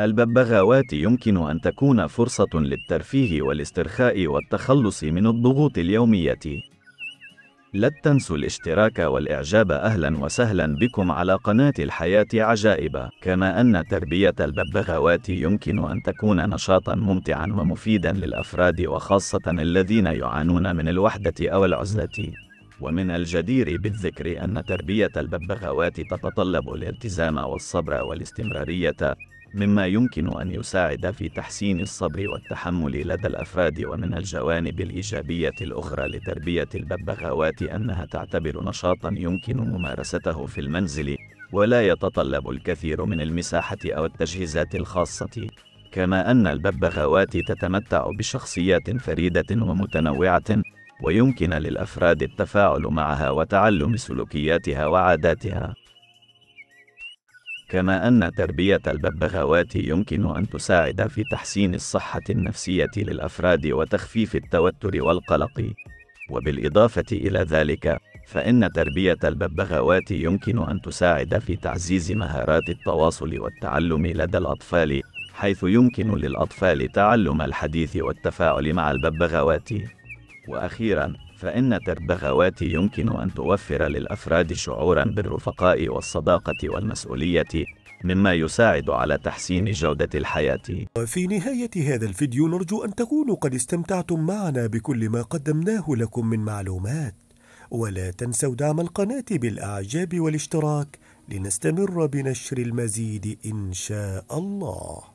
الببغاوات يمكن أن تكون فرصة للترفيه والاسترخاء والتخلص من الضغوط اليومية. لا تنسوا الاشتراك والإعجاب أهلا وسهلا بكم على قناة الحياة عجائب كما أن تربية الببغاوات يمكن أن تكون نشاطا ممتعا ومفيدا للأفراد وخاصة الذين يعانون من الوحدة أو العزلة. ومن الجدير بالذكر أن تربية الببغاوات تتطلب الالتزام والصبر والاستمرارية. مما يمكن أن يساعد في تحسين الصبر والتحمل لدى الأفراد ومن الجوانب الإيجابية الأخرى لتربية الببغاوات أنها تعتبر نشاطا يمكن ممارسته في المنزل ولا يتطلب الكثير من المساحة أو التجهيزات الخاصة. كما أن الببغاوات تتمتع بشخصيات فريدة ومتنوعة ويمكن للأفراد التفاعل معها وتعلم سلوكياتها وعاداتها. كما أن تربية الببغاوات يمكن أن تساعد في تحسين الصحة النفسية للأفراد وتخفيف التوتر والقلق. وبالإضافة إلى ذلك فإن تربية الببغاوات يمكن أن تساعد في تعزيز مهارات التواصل والتعلم لدى الأطفال حيث يمكن للأطفال تعلم الحديث والتفاعل مع الببغاوات. وأخيرا فإن البغاوات يمكن أن توفر للأفراد شعورا بالرفقاء والصداقة والمسؤولية مما يساعد على تحسين جودة الحياة. وفي نهاية هذا الفيديو نرجو أن تكونوا قد استمتعتم معنا بكل ما قدمناه لكم من معلومات. ولا تنسوا دعم القناة بالأعجاب والاشتراك لنستمر بنشر المزيد إن شاء الله.